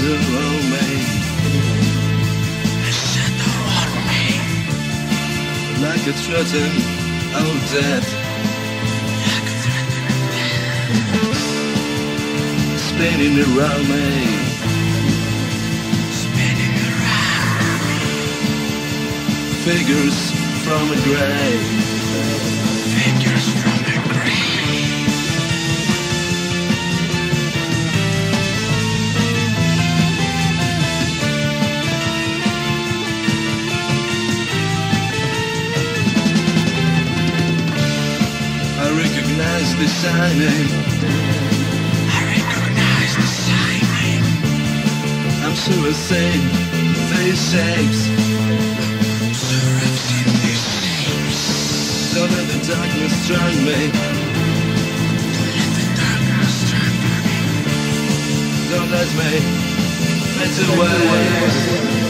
the roadway. Like a threatened old death. Like a. Spinning around me. Spinning around me. Figures from a grave. Shining. I recognize the signing. I'm I've these shapes. I've seen these shapes. Don't let the darkness drown me. Don't let the darkness trample me. Don't let me fade away.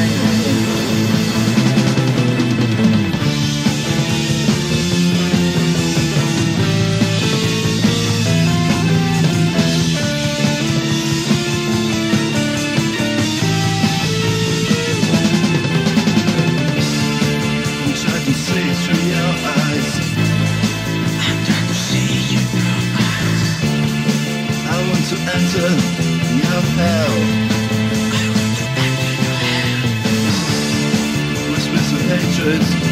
to enter your hell. Whispers of hatred.